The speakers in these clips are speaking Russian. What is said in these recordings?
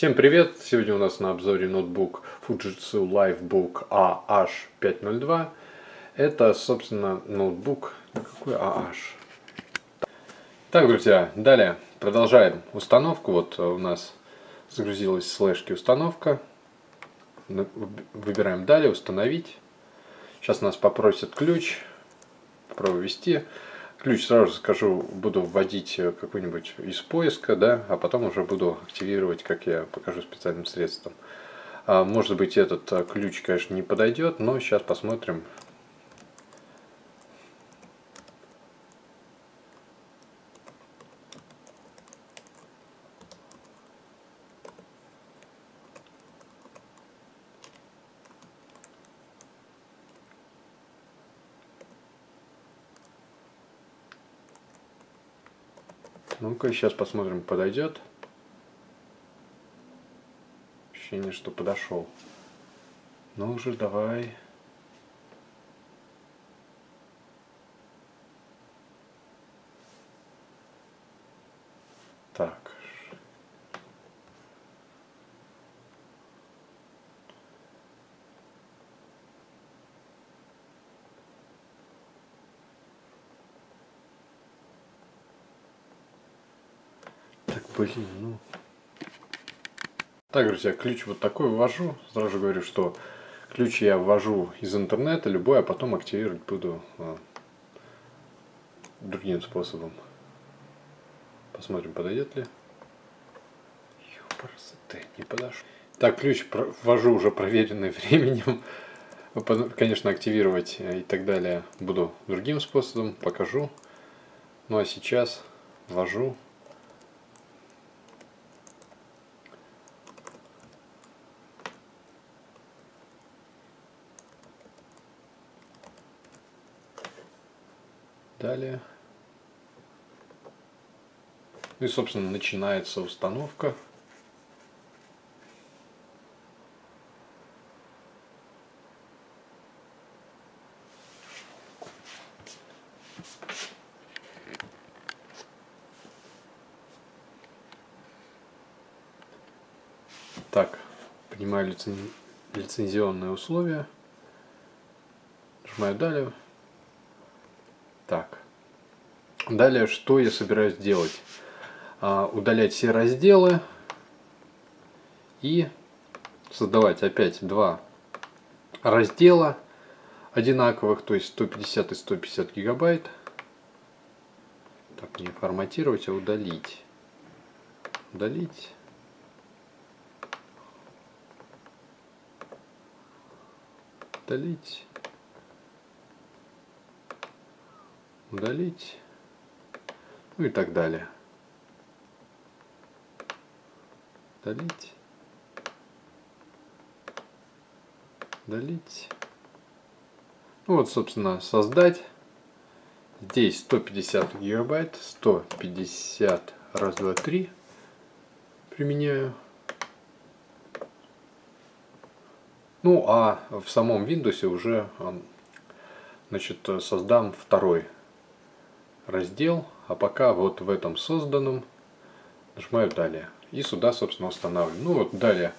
Всем привет! Сегодня у нас на обзоре ноутбук Fujitsu Livebook AH502. Это, собственно, ноутбук... Какой AH? Так, друзья, далее продолжаем установку. Вот у нас загрузилась слэшки установка. Выбираем далее, установить. Сейчас нас попросят ключ. Попробую ввести. Ключ сразу скажу, буду вводить э, какой-нибудь из поиска, да, а потом уже буду активировать, как я покажу специальным средством. А, может быть этот э, ключ, конечно, не подойдет, но сейчас посмотрим, Ну-ка, сейчас посмотрим, подойдет. Ощущение, что подошел. Ну уже давай. Так. Блин, ну. Так, друзья, ключ вот такой ввожу. Сразу говорю, что ключ я ввожу из интернета, любой, а потом активировать буду а, другим способом. Посмотрим, подойдет ли. Ёпарасы, не подошел. Так, ключ ввожу уже проверенный временем. Конечно, активировать и так далее буду другим способом, покажу. Ну а сейчас ввожу Далее. Ну и, собственно, начинается установка. Так, принимаю лицен... лицензионные условия. Нажимаю далее. Так. Далее, что я собираюсь делать? А, удалять все разделы и создавать опять два раздела одинаковых, то есть 150 и 150 гигабайт. Так, не форматировать, а удалить. Удалить. Удалить. удалить, ну и так далее. Удалить, удалить. Ну вот, собственно, создать. Здесь 150 гигабайт, 150 раз, два, три применяю. Ну, а в самом Windows уже значит, создам второй раздел, а пока вот в этом созданном нажимаю далее. И сюда, собственно, устанавливаю. Ну вот далее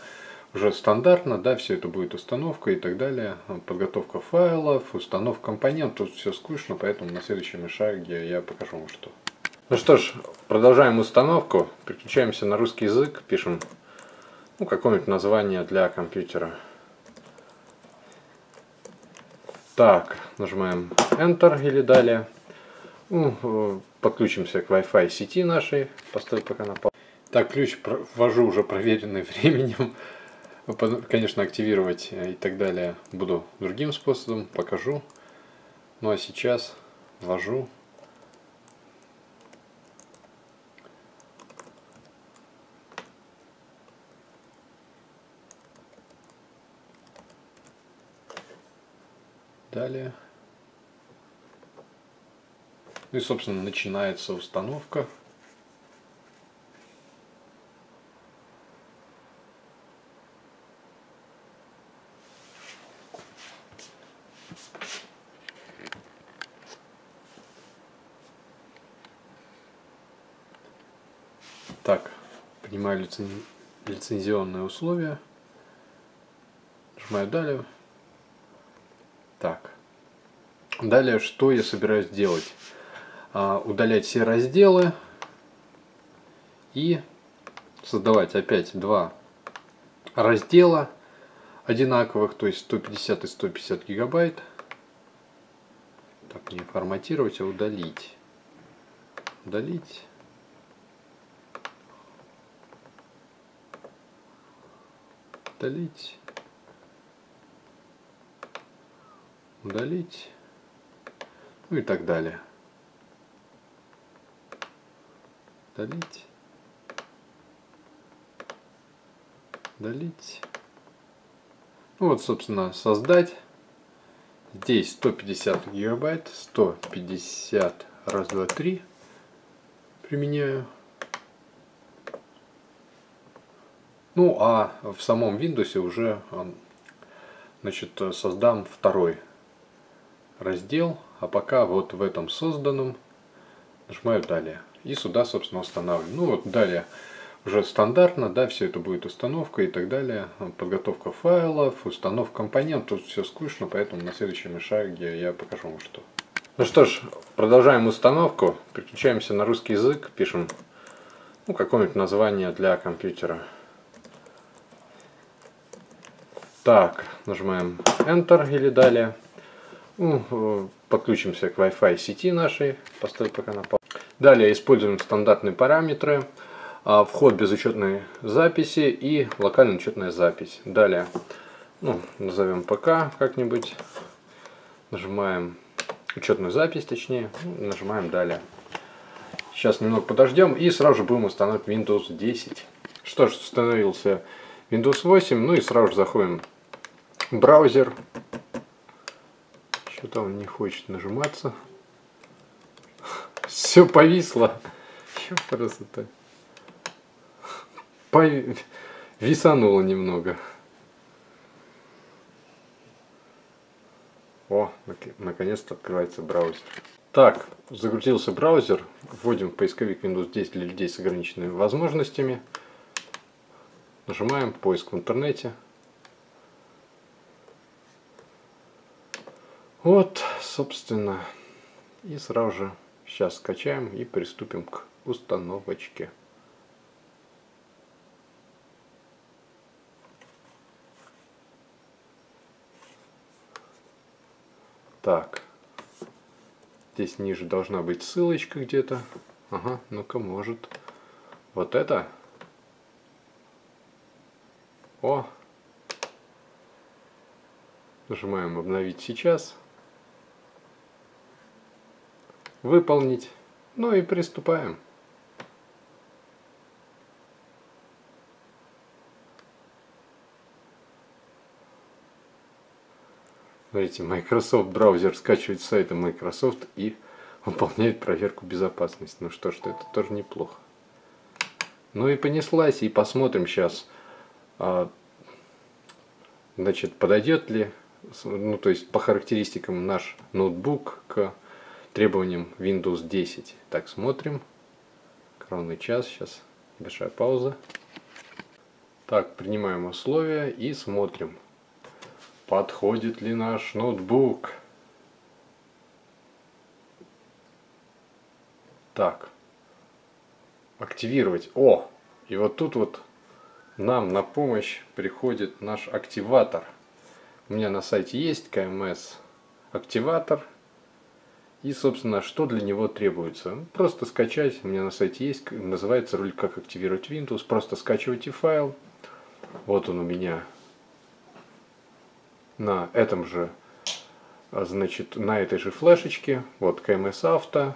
уже стандартно, да, все это будет установка и так далее. Подготовка файлов, установка компонентов, тут все скучно, поэтому на следующем шаге я покажу вам что. Ну что ж, продолжаем установку, переключаемся на русский язык, пишем ну, какое-нибудь название для компьютера. Так, нажимаем Enter или далее. Ну, э, подключимся к Wi-Fi сети нашей. Поставлю пока на паузу. Так, ключ ввожу уже проверенный временем. Конечно, активировать и так далее буду другим способом. Покажу. Ну а сейчас ввожу. Далее. Ну и, собственно, начинается установка. Так, принимаю лицен... лицензионные условия. Нажимаю далее. Так. Далее, что я собираюсь делать? А, удалять все разделы и создавать опять два раздела одинаковых, то есть 150 и 150 гигабайт. Так, не форматировать, а удалить. Удалить. Удалить. Удалить. Ну и так далее. Удалить. Удалить. Ну вот, собственно, создать. Здесь 150 гигабайт, 150, раз, два, три. Применяю. Ну, а в самом Windows уже значит, создам второй раздел. А пока вот в этом созданном нажимаю далее. И сюда, собственно, устанавливаю. Ну вот далее уже стандартно, да, все это будет установка и так далее. Подготовка файлов, установка компонентов, тут все скучно, поэтому на следующем шаге я покажу вам что. Ну что ж, продолжаем установку. Переключаемся на русский язык, пишем ну, какое-нибудь название для компьютера. Так, нажимаем Enter или далее. Ну, э, подключимся к Wi-Fi сети нашей, поставить пока на паузу. Далее используем стандартные параметры. А, вход без учетной записи и локальная учетная запись. Далее, ну, назовем ПК как-нибудь. Нажимаем учетную запись, точнее, ну, нажимаем далее. Сейчас немного подождем и сразу же будем устанавливать Windows 10. Что ж, установился Windows 8, ну и сразу же заходим в браузер. Что-то он не хочет нажиматься. Все повисло. Просто так повисануло немного. О, наконец-то открывается браузер. Так, загрузился браузер. Вводим в поисковик Windows 10 для людей с ограниченными возможностями. Нажимаем поиск в интернете. Вот, собственно, и сразу же сейчас скачаем и приступим к установочке. Так. Здесь ниже должна быть ссылочка где-то. Ага, ну-ка, может. Вот это? О! Нажимаем «Обновить сейчас». Выполнить. Ну и приступаем. Смотрите, Microsoft браузер скачивает с сайта Microsoft и выполняет проверку безопасности. Ну что ж, это тоже неплохо. Ну и понеслась, и посмотрим сейчас, а, значит, подойдет ли, ну то есть по характеристикам наш ноутбук к требованиям Windows 10. Так, смотрим. Кровный час, сейчас небольшая пауза. Так, принимаем условия и смотрим подходит ли наш ноутбук. Так, активировать. О, и вот тут вот нам на помощь приходит наш активатор. У меня на сайте есть КМС активатор. И, собственно, что для него требуется? Просто скачать, у меня на сайте есть, называется ролик «Как активировать Windows». Просто скачивайте файл. Вот он у меня на этом же, значит, на этой же флешечке, вот KMS Auto,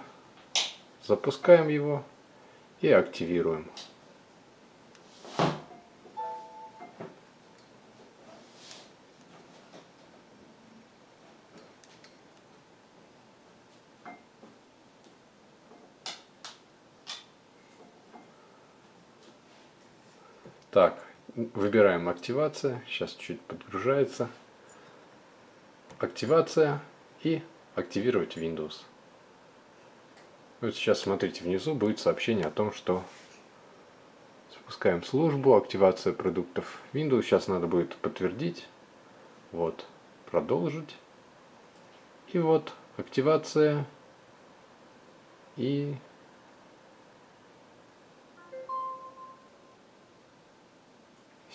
запускаем его и активируем. Так, выбираем активация, сейчас чуть подгружается активация и активировать Windows. Вот сейчас смотрите внизу будет сообщение о том, что Пускаем службу, активация продуктов Windows. Сейчас надо будет подтвердить. Вот, продолжить. И вот, активация. И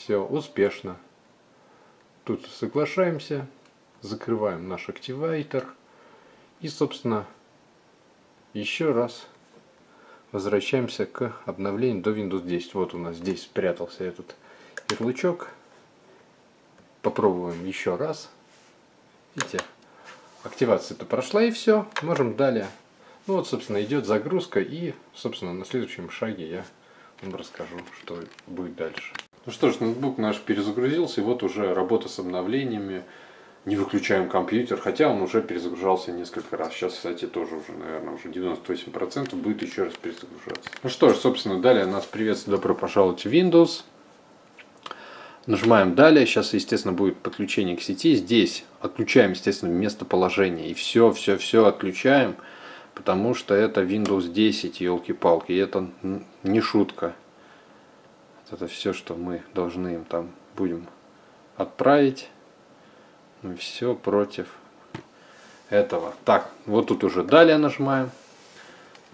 все успешно. Тут соглашаемся, закрываем наш активатор и, собственно, еще раз возвращаемся к обновлению до Windows 10. Вот у нас здесь спрятался этот ярлычок. Попробуем еще раз. Видите, активация-то прошла и все. Можем далее. Ну вот, собственно, идет загрузка и, собственно, на следующем шаге я вам расскажу, что будет дальше. Ну что ж, ноутбук наш перезагрузился, и вот уже работа с обновлениями. Не выключаем компьютер, хотя он уже перезагружался несколько раз. Сейчас, кстати, тоже уже, наверное, уже 98% будет еще раз перезагружаться. Ну что ж, собственно, далее нас приветствует добро пожаловать в Windows. Нажимаем далее. Сейчас, естественно, будет подключение к сети. Здесь отключаем, естественно, местоположение. И все, все, все отключаем, потому что это Windows 10, елки-палки. И это не шутка. Это все, что мы должны им там будем отправить. Ну, все против этого. Так, вот тут уже далее нажимаем.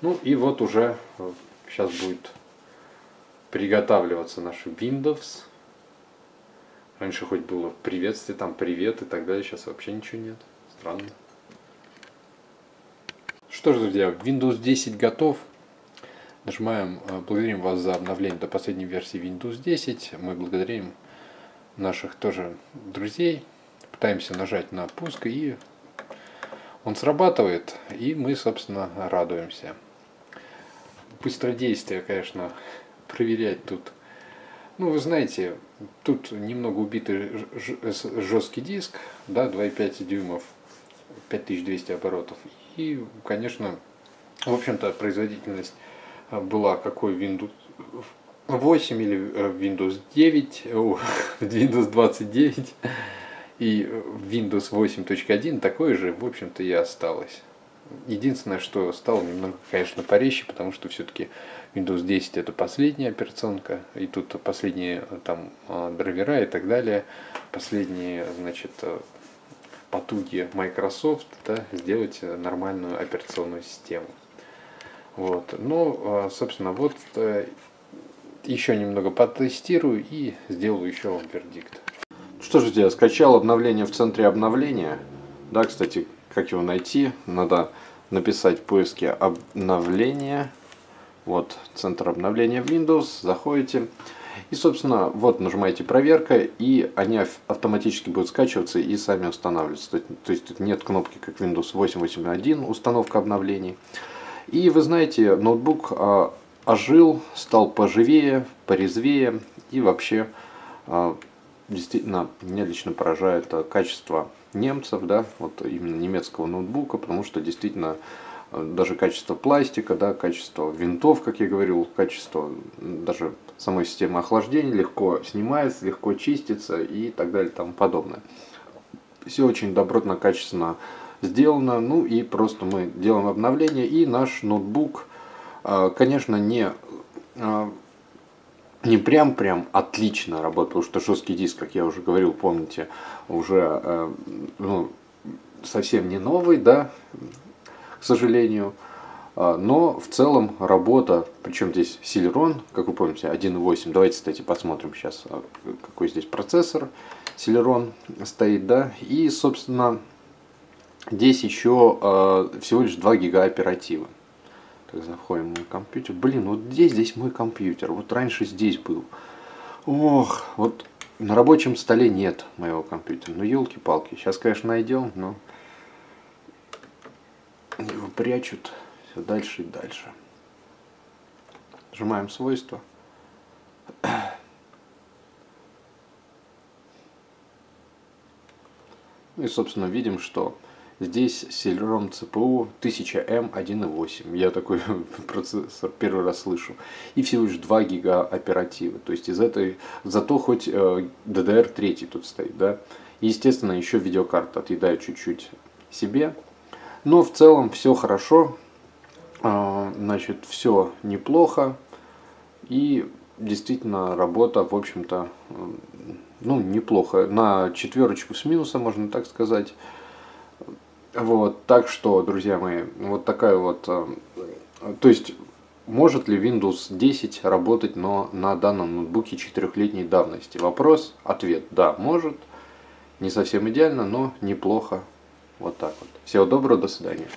Ну и вот уже сейчас будет приготавливаться наш Windows. Раньше хоть было приветствие, там привет и так далее. Сейчас вообще ничего нет. Странно. Что ж, друзья, Windows 10 готов. Нажимаем э, «Благодарим вас за обновление до последней версии Windows 10». Мы благодарим наших тоже друзей. Пытаемся нажать на пуск и он срабатывает. И мы, собственно, радуемся. Быстродействие, конечно, проверять тут. Ну, вы знаете, тут немного убитый жесткий диск, да, 2,5 дюймов, 5200 оборотов. И, конечно, в общем-то, производительность была какой Windows 8 или э, Windows 9, Windows 29 и Windows 8.1 такой же, в общем-то, и осталось. Единственное, что стало немного, конечно, порезче, потому что все-таки Windows 10 это последняя операционка, и тут последние там драйвера и так далее, последние, значит, э, потуги Microsoft да, сделать нормальную операционную систему. Вот. Ну, а, собственно, вот э, еще немного потестирую и сделаю еще вам вердикт. Что же я скачал обновление в центре обновления. Да, кстати, как его найти? Надо написать в поиске обновления. Вот, центр обновления Windows. Заходите. И, собственно, вот нажимаете проверка, и они автоматически будут скачиваться и сами устанавливаться. То, то есть нет кнопки, как Windows 8.8.1, установка обновлений. И вы знаете, ноутбук а, ожил, стал поживее, порезвее и вообще а, действительно меня лично поражает а, качество немцев, да, вот именно немецкого ноутбука, потому что действительно даже качество пластика, да, качество винтов, как я говорил, качество даже самой системы охлаждения легко снимается, легко чистится и так далее и тому подобное. Все очень добротно, качественно сделано. Ну и просто мы делаем обновление и наш ноутбук, а, конечно, не, а, не прям-прям отлично работает, потому что жесткий диск, как я уже говорил, помните, уже а, ну, совсем не новый, да, к сожалению. Но в целом работа, причем здесь Celeron, как вы помните, 1.8. Давайте, кстати, посмотрим сейчас, какой здесь процессор Celeron стоит, да. И, собственно, Здесь еще э, всего лишь 2 гига оператива. Так, заходим мой компьютер. Блин, вот здесь, здесь мой компьютер. Вот раньше здесь был. Ох, вот на рабочем столе нет моего компьютера. Ну, елки-палки. Сейчас, конечно, найдем, но его прячут все дальше и дальше. Нажимаем свойства. И, собственно, видим, что Здесь Celeron CPU 1000M 1.8. Я такой процессор первый раз слышу. И всего лишь 2 гига оперативы. То есть из этой... Зато хоть DDR3 э, тут стоит, да. И, естественно, еще видеокарта отъедает чуть-чуть себе. Но в целом все хорошо. А, значит, все неплохо. И действительно работа, в общем-то, ну, неплохо. На четверочку с минусом, можно так сказать. Вот, так что, друзья мои, вот такая вот, э, то есть, может ли Windows 10 работать но на данном ноутбуке четырехлетней давности? Вопрос, ответ, да, может. Не совсем идеально, но неплохо. Вот так вот. Всего доброго, до свидания.